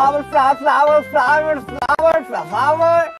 flower, flower, flower, flower, flower. flower.